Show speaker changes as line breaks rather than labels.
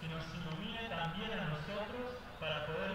que nos ilumine también a nosotros para poder